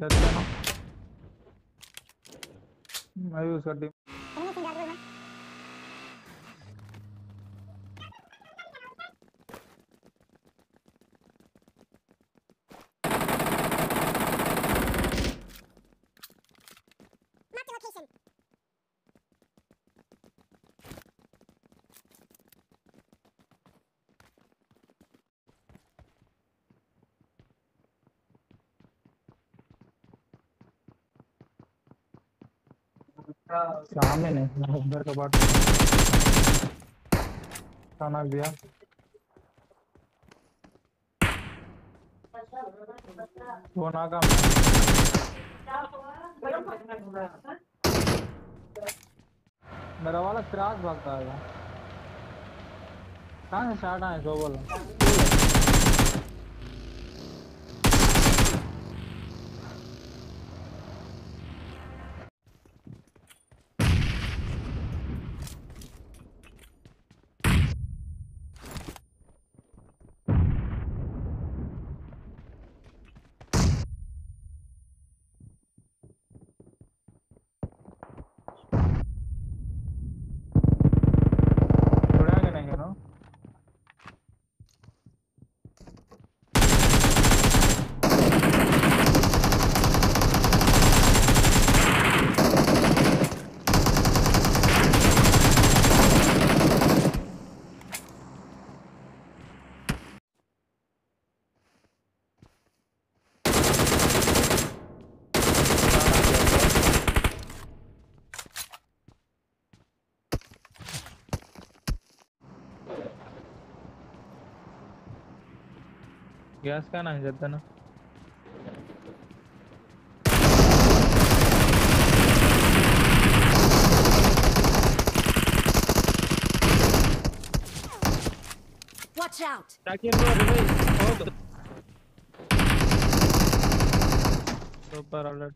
मैं भी उसका सामने नहीं उधर का बाट खाना दिया। वो ना काम मेरा वाला क्रॉस भागता है। कहाँ से स्टार्ट आए सो बोलो थोड़े आगे नहीं है ना गैस का नहीं जाता ना। Watch out. टाकी अंदर